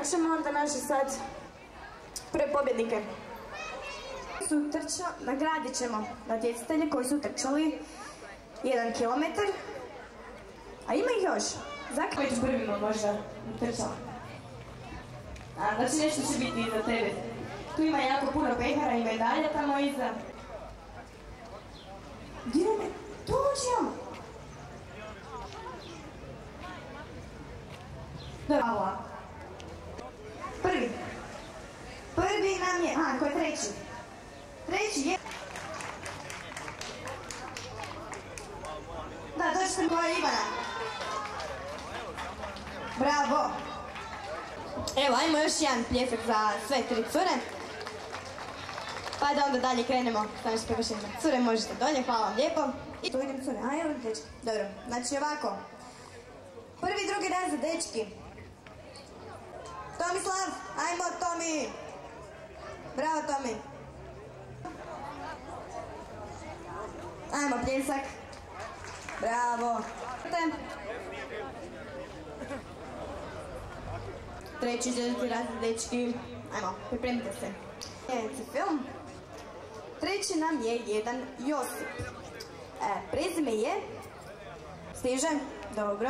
Pa ćemo onda naše sad prve pobjednike. Su nagradit ćemo natjecatelje koji su trčali jedan kilometar. A ima ih još. Zakaj među prvima možda trčala? Znači nešto će biti iza tebe. Tu ima jako puno pehara i medalja tamo iza. Gdje nam je? Tuđo! Bravo. Prvi. Prvi nam je, a, ko je treći? Treći je... Da, dođite koja je Ivana. Bravo. Evo, ajmo još jedan pljesak za sve tri cure. Pa da onda dalje krenemo sa našim prekršenjima. Cure možete dolje, hvala vam lijepo. I tu idem cure, a evo dečki. Dobro, znači ovako. Prvi, drugi dan za dečki. Tomislav, ajmo Tomi. Bravo Tomi. Ajmo pljesak. Bravo. Treći, četvrti razred, dečki. Ajmo, pripremite se. Sljedeći film. Treći nam je jedan Josip. E, prezime je... Stiže? Dobro.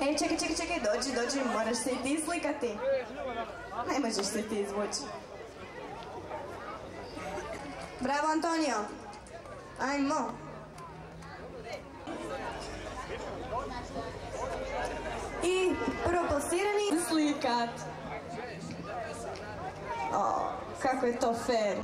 E, čekaj, čekaj, čekaj, dođi, dođi, moraš se i ti slikati. Ne možeš se ti izvući. Bravo, Antonio. Ajmo. I prvo plasirani slikat. O, kako je to fair.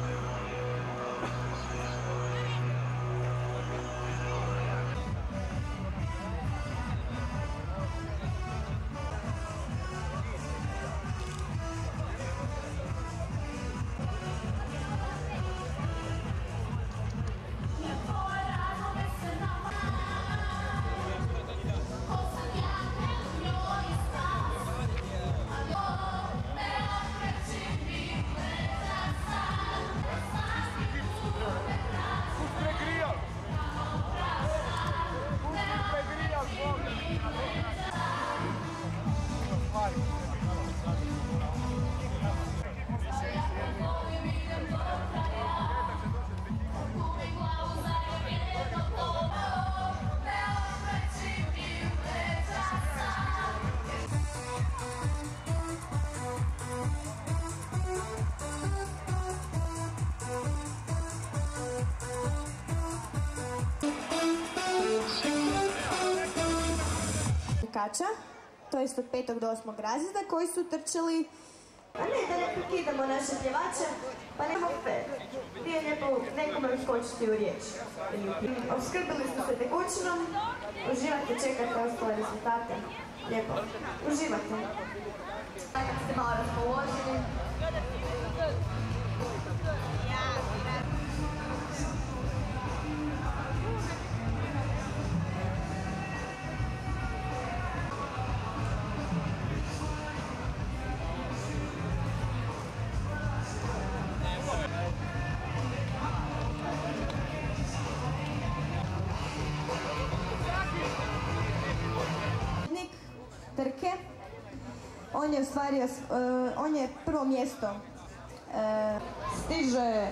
Trkača, to jest od petog do osmog razreda, koji su trčali a ne, da ne prekidamo naše pjevače, pa nema fair. Nije lijepo nekome uskočiti u riječ. Obskrbili smo se tekućinom, uživate, čekate ostale rezultate. Lijepo, uživate. Kad ste malo raspoloženi. On je ostvario, eh, on je prvo mjesto. Eh, stiže.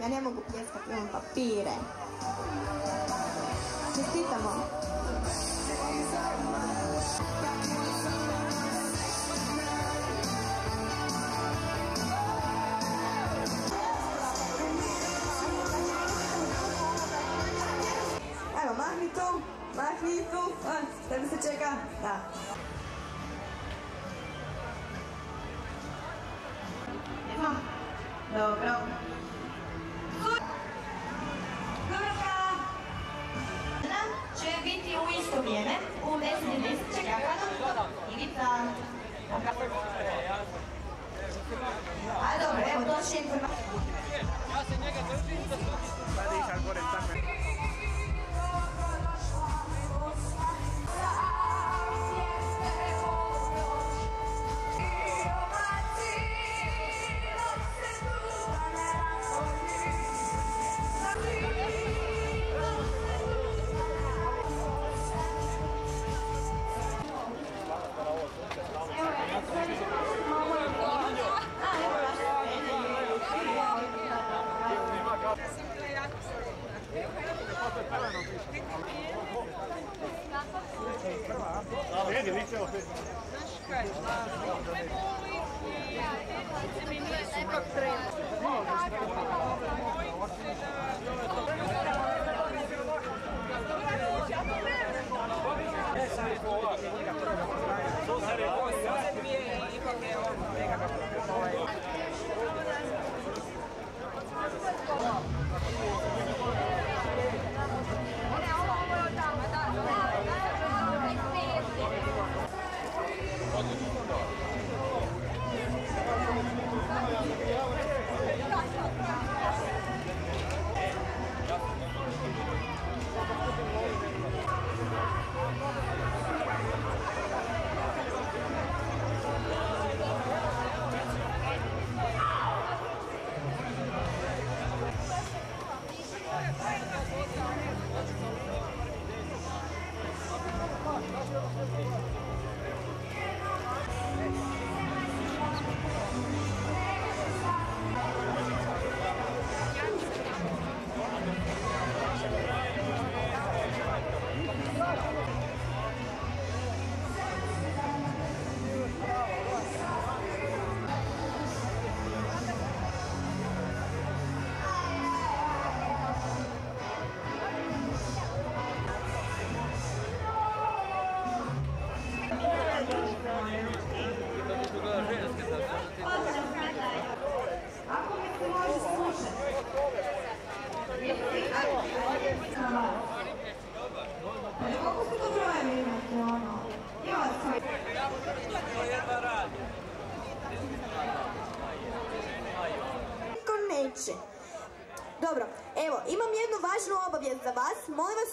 Ja ne mogu pljeskati, imam papire. Čestitamo. Tebe se čeka,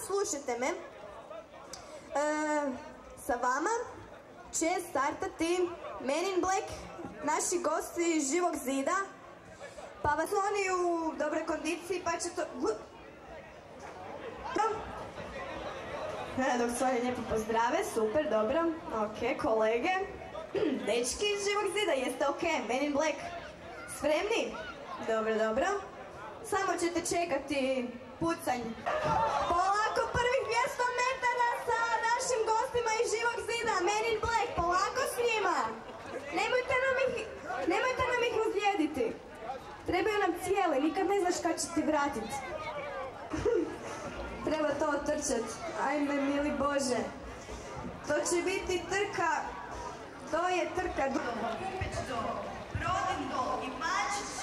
slušajte me. E, sa vama će startati Men in Black, naši gosti iz živog zida. Pa vas oni u dobroj kondiciji, pa će to... E, Dok se oni lijepo pozdrave, super, dobro. Ok, kolege. Dečki iz živog zida, jeste ok, Men in Black. Spremni? Dobro, dobro. Samo ćete čekati pucanj. Men in Black, polako s njima. Nemojte nam ih, nemojte razlijediti. Trebaju nam cijele, nikad ne znaš kad će ti vratit. Treba to otrčat. Ajme, mili Bože. To će biti trka, to je trka. Kupeć do, Brodin do, Ivačići, Šumski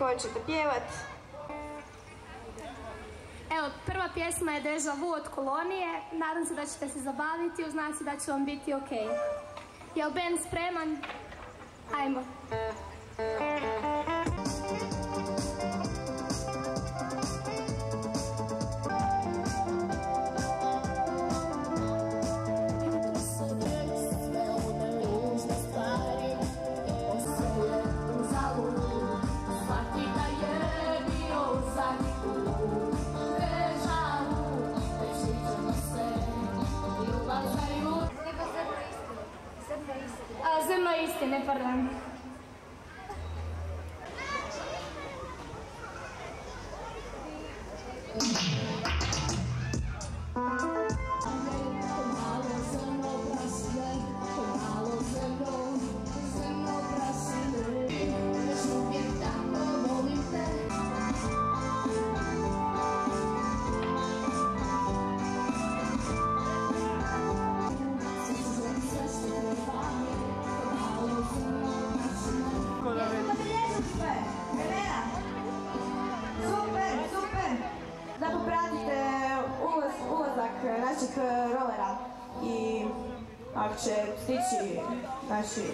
koje ćete pjevat. Evo, prva pjesma je Deja Vu od kolonije. Nadam se da ćete se zabaviti, uz se da će vam biti ok. Jel Ben spreman? Ajmo. Nije istine, pardon. Će stići naši...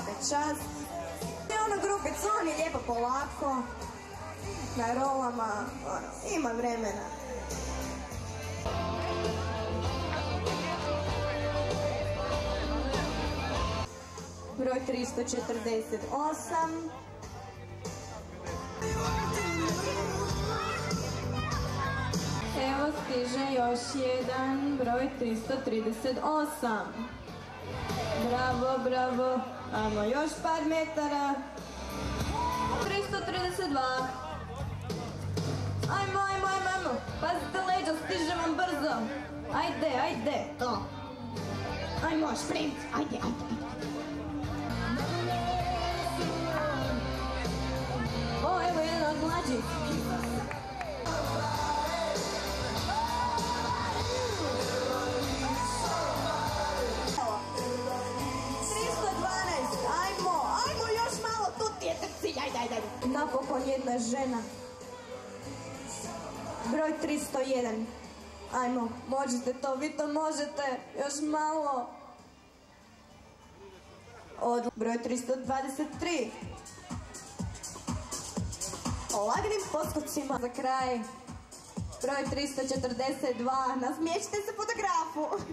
svaka čast. I ono grupicu, on je lijepo polako. Na rolama, ono, ima vremena. broj 348. Evo stiže još jedan broj 338. Bravo, bravo. Ajmo još par metara. 332. Ajmo, ajmo, ajmo, ajmo. Pazite leđa, stiže vam brzo. Ajde, ajde. To. Ajmo, šprint. Ajde, ajde, ajde. O, evo jedan od. Jedna žena. Broj 301. Ajmo, možete to, vi to možete, još malo. Od broj 323. O laganim poskocima za kraj. Broj 342. Nasmiječite se fotografu.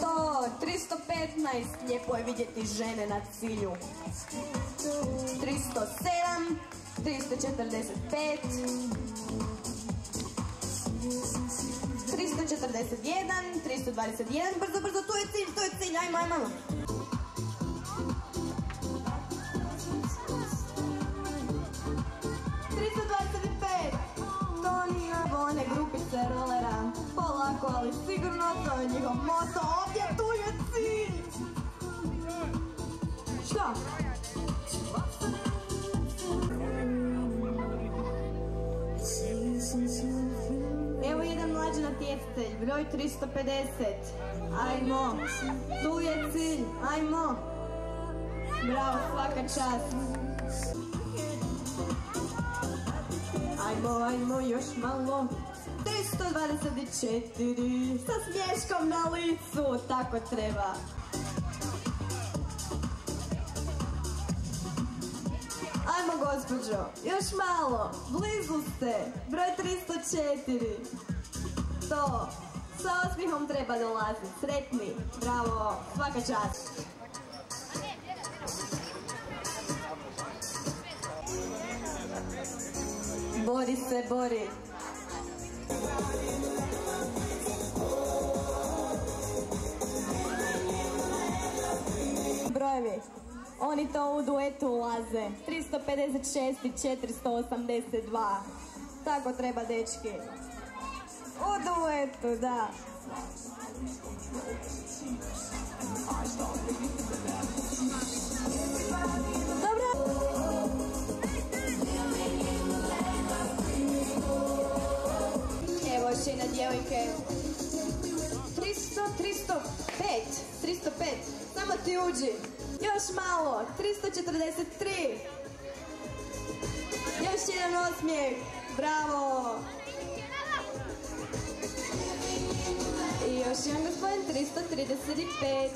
To, 315. Lijepo je vidjeti žene na cilju. 307. 345. 346. 341, 321, brzo, brzo, tu je cilj, tu je cilj, ajmo, ajmo, ajmo. Polako, ali sigurno to je njihov moto. Ovdje tu je cilj. Što? Evo jedan mlađi natjecatelj, broj 350. Ajmo, tu je cilj, ajmo. Bravo, svaka čast. Ajmo, ajmo, još malo. 324, sa smješkom na licu, tako treba. Ajmo gospođo, još malo, blizu ste, broj 304. To, sa osmihom treba dolaziti, sretni, bravo, svaka čast. Bori se, bori. Brojevi. Oni to u duetu ulaze. 356 i 482. Tako treba, dečki. U duetu, da. Dobro. Evo još jedna djevojke. 300, 305, 305. Samo ti uđi. Još malo. 343. Još jedan osmijeh. Bravo. I još jedan gospodin 335.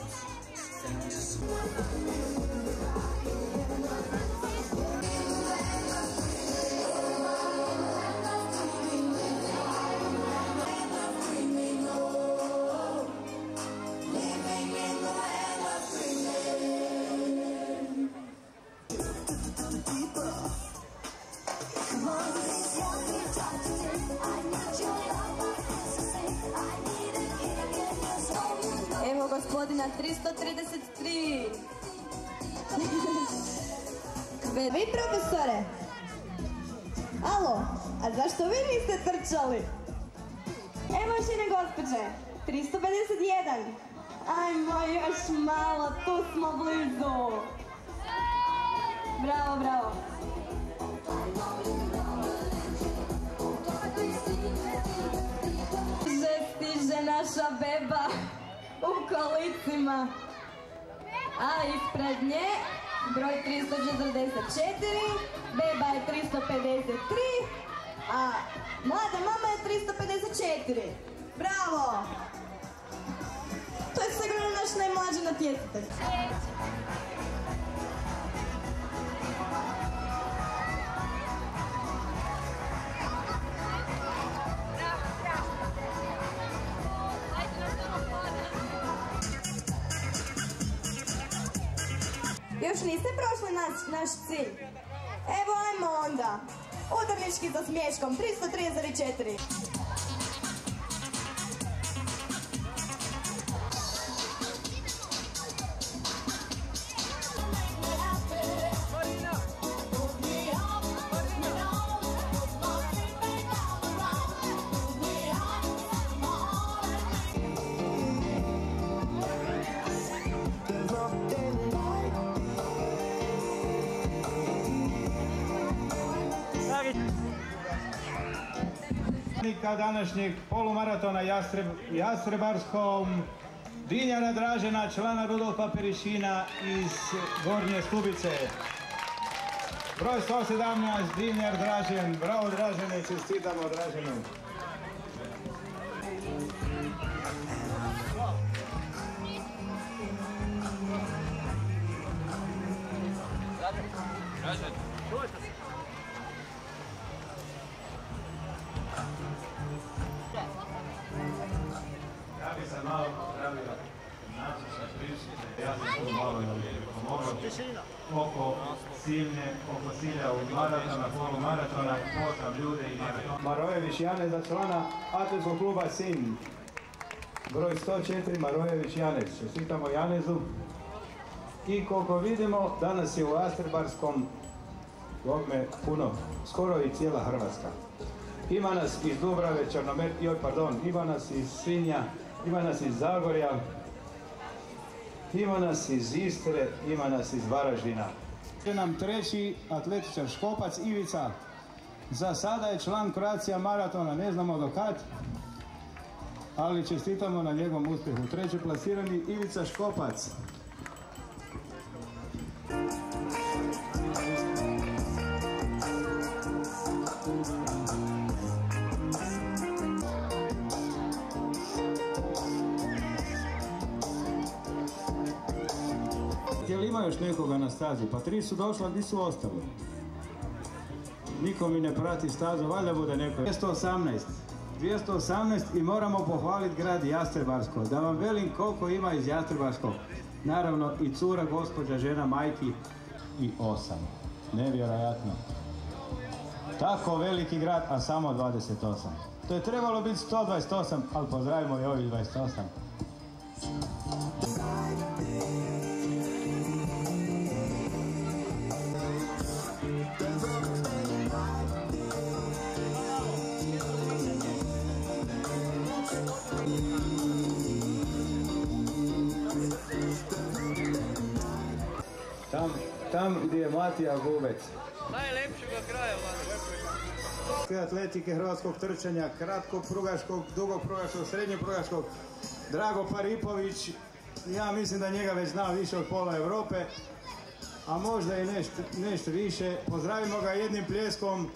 naša beba u kolicima. A ispred nje broj 344, beba je 353, a mlada mama je 354. Bravo! To je sigurno naš najmlađi natjecatelj. Prošli naš, naš cilj? Evo ajmo onda. Udarnički za smješkom, 334. Nika današnjeg polumaratona Jastreb, Jastrebarskom Dinjana Dražena, člana Rudolfa Perišina iz Gornje Stubice. Broj 117, Dinjar Dražen. Bravo Dražene, čestitamo Draženu. Oko silne, oko cilja u maratona, polumaratona, 8 ljudi i maraton. Marojević Jane za člana atletskog kluba Sin. broj 104 Marojević Janez. Čestitamo Janezu. I koliko vidimo, danas je u Asterbarskom bogme puno, skoro i cijela Hrvatska. Ima nas iz Dubrave, Črnomer, joj pardon, ima nas iz Sinja, ima nas iz Zagorja, ima nas iz Istre, ima nas iz Varaždina. Je nam treći atletičar Škopac Ivica. Za sada je član Croatia maratona, ne znamo do kad, ali čestitamo na njegovom uspjehu. Treći plasirani Ivica Škopac. Ima još nekoga na stazi? Pa tri su došla, gdje su ostali? Niko mi ne prati stazu, valjda bude neko. 218. 218 i moramo pohvaliti grad Jastrebarsko. Da vam velim koliko ima iz Jastrebarskog. Naravno i cura, gospođa, žena, majki i osam. Nevjerojatno. Tako veliki grad, a samo 28. To je trebalo biti 128, ali pozdravimo i ovih 28. gdje je Matija Gubec. Najlepšega kraja, Vlado. atletike hrvatskog trčanja, kratkog prugaškog, dugog prugaškog, srednjeg prugaškog, Drago Paripović, ja mislim da njega već zna više od pola Europe, a možda i nešto, nešto više. Pozdravimo ga jednim pljeskom.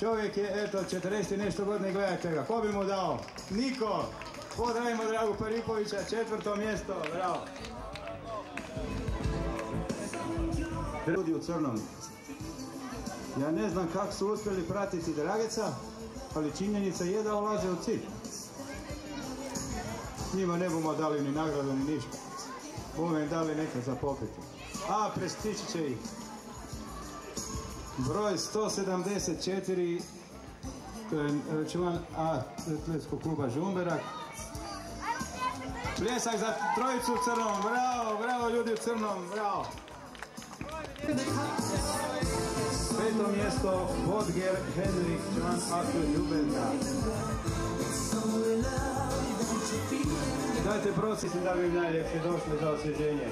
Čovjek je, eto, 40 i nešto godine, gledajte ga. Ko bi mu dao? Niko! Pozdravimo Dragu Paripovića, četvrto mjesto, bravo. Ljudi u crnom. Ja ne znam kako su uspjeli pratiti Drageca, ali činjenica je da ulaze u cilj. Njima ne bomo dali ni nagradu ni ništa. Im dali neka za popiti. A, prestići će ih. Broj 174, to je e, član atletskog kluba Žumberak. Pljesak za trojicu u crnom, bravo, bravo ljudi u crnom, bravo. Peto mjesto, Vodger Henrik, član AQ Ljubenda. Dajte prositi da bi im najljepše došli za osvježenje.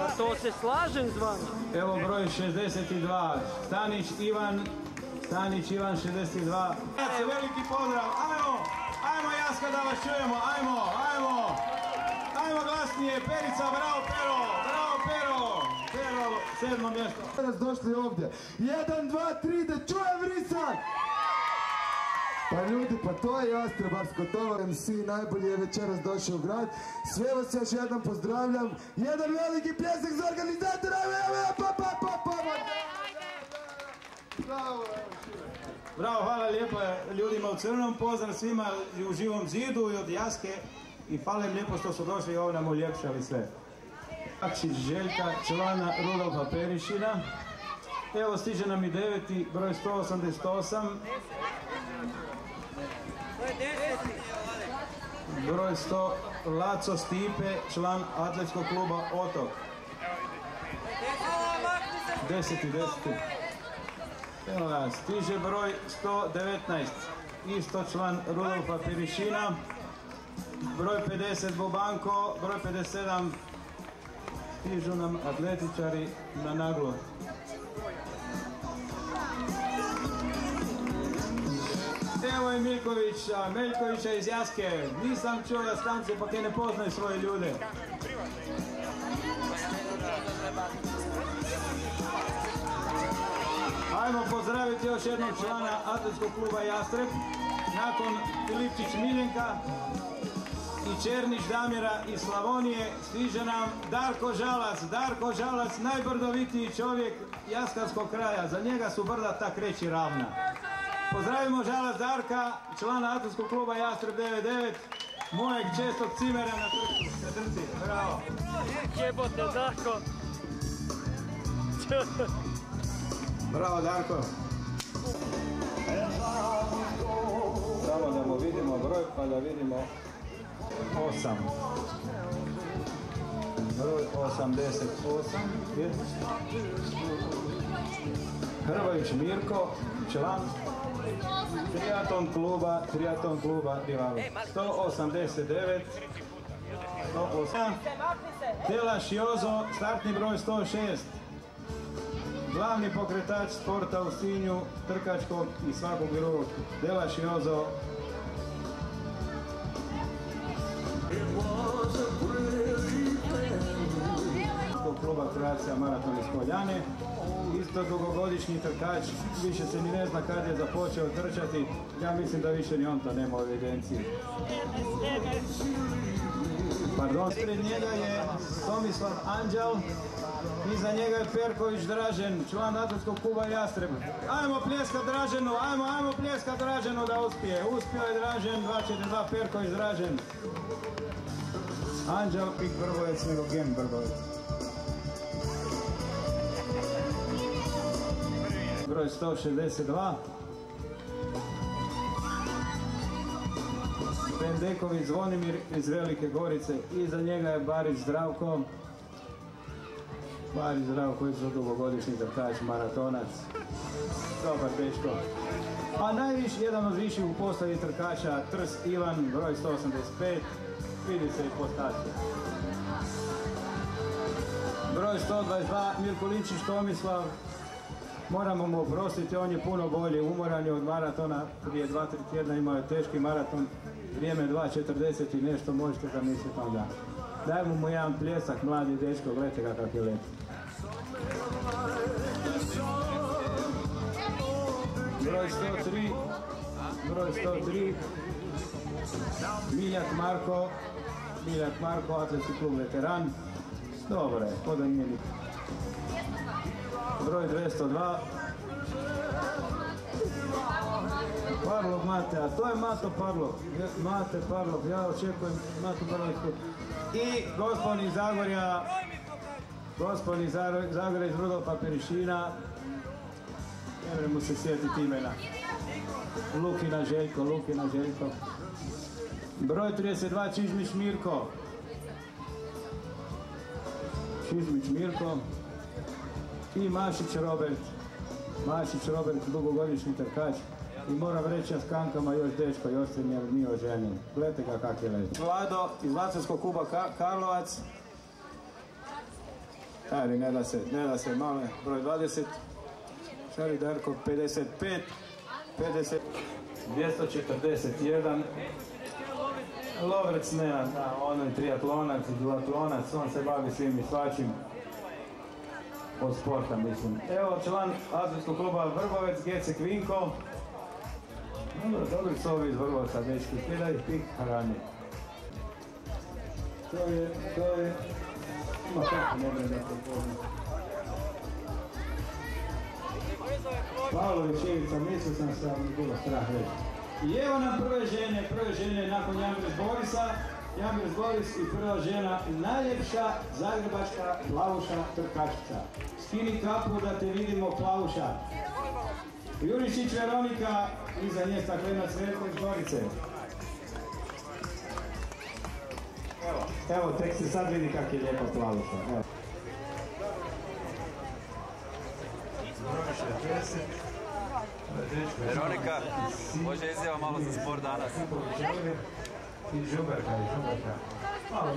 A to se slažem s vama. Evo broj 62, Stanić Ivan, Stanić Ivan 62. Veliki pozdrav, Jaska da vas čujemo, ajmo, ajmo. Ajmo glasnije, Perica, bravo Pero, bravo Pero, Pero, sedmo mjesto. danas došli ovdje. Jedan, dva, tri, da čujem vrisak! Pa ljudi, pa to je Jastrebarsko, to vam MC najbolji je večeras došao u grad. Sve vas još jednom pozdravljam. Jedan veliki pljesak za organizatora. Pa, pa, pa, pa, pa. Bravo, evo. Bravo, hvala lijepo ljudima u crnom, pozdrav svima u živom zidu i od Jaske i hvala im lijepo što su došli i ovo nam uljepšali sve. Akšić Željka, člana Rudolfa Perišina. Evo stiže nam i deveti, broj 188. Broj 100, Laco Stipe, član atletskog kluba Otok. Deseti, deseti. Evo ga, stiže broj 119, isto član Rudolfa Perišina, broj 50 Bobanko, broj 57 stižu nam atletičari na naglo. Evo je Miljkovića, Meljkovića iz Jaske. Nisam čuo da stance pa ne poznaju svoje ljude. Ajmo pozdraviti još jednog člana atletskog kluba Jastreb. Nakon Filipčić Miljenka i Černić Damira iz Slavonije stiže nam Darko Žalac. Darko Žalac, najbrdovitiji čovjek Jaskarskog kraja. Za njega su brda tak reći ravna. Pozdravimo Žalac Darka, člana atletskog kluba Jastreb 99, mojeg čestog cimera na trci. Bravo. Jebote, Darko. Bravo Darko. Samo da mu vidimo broj pa da vidimo 8. Broj 88 je Hrvović Mirko, član Triaton kluba, Triaton kluba Divalu. 189 108 Telaš Jozo, startni broj 106 Glavni pokretač sporta u Sinju, trkačkog i svakog drugog. Delaš Jozo. kluba Croatia Maraton iz Poljane. Isto dugogodišnji trkač, više se ni ne zna kad je započeo trčati. Ja mislim da više ni on to nema u evidenciji. Pardon. Ispred njega je Tomislav Anđel, iza njega je Perković Dražen, član atletskog kluba Jastreb. Ajmo pljeska Draženu, ajmo, ajmo pljeska Draženu da uspije. Uspio je Dražen, 242 Perković Dražen. Anđel Pik Brbovec nego Gem Brbovec. Broj 162. Pendeković Zvonimir iz Velike Gorice. Iza njega je Barić Zdravko. Barić Zdravko je za dugogodišnji trkač, maratonac. Dobar dečko. A najviši, jedan od viših u postavi trkača, Trst Ivan, broj 185. Vidi se i po statu. Broj 122, Mirko Linčić Tomislav. Moramo mu oprostiti, on je puno bolji, umoran je od maratona, prije 2-3 tjedna imao je teški maraton, vrijeme 2.40 i nešto možete zamisliti onda. Dajmo mu jedan pljesak, mladi dečko, gledajte ga kako je leti. Broj 103, broj 103, Miljak Marko, Miljak Marko, atletski klub veteran. Dobro je, ko da. Broj 202. Parlov Mate, a to je Mato Parlov. Mate Parlov, ja očekujem Mato Parlovsku. I gospodin Zagorja, gospodin Zagorja iz Rudolfa Perišina. Ne vrem mu se sjetiti imena. Lukina Željko, Lukina Željko. Broj 32, Čižmić Mirko. Čižmić Mirko i Mašić Robert. Mašić Robert, dugogodišnji trkač. I moram reći ja s kankama još dečko, još se nije, oženjen. Gledajte ga kak je leti. Vlado iz Vacarskog kluba Karlovac. Ajde, ne da se, ne da se malo, broj 20. Šari Darko 55. 50. 241. Lovrec ne, da, on je triatlonac, duatlonac, on se bavi svim i svačim od sporta, mislim. Evo, član Azijskog kluba Vrbovec, Gecek Vinko. Dobro, dobri su ovi iz Vrbovca, dečki, kida ih pik hrani. To je, to je, ima kako ne da to poznam. Pavlović Ivica, mislio sam se, ali bilo strah reći. I evo nam prve žene, prve žene nakon Jamres Borisa, Jamres Boris i prva žena, najljepša zagrebačka plavuša trkačica. Skini kapu da te vidimo plavuša. Jurišić Veronika, iza nje staklena Cvetko iz Gorice. Evo, tek se sad vidi kak je lijepa plavuša. Evo. Veronika, može izjava malo za sport danas. I Žuberka, i Žuberka. Malo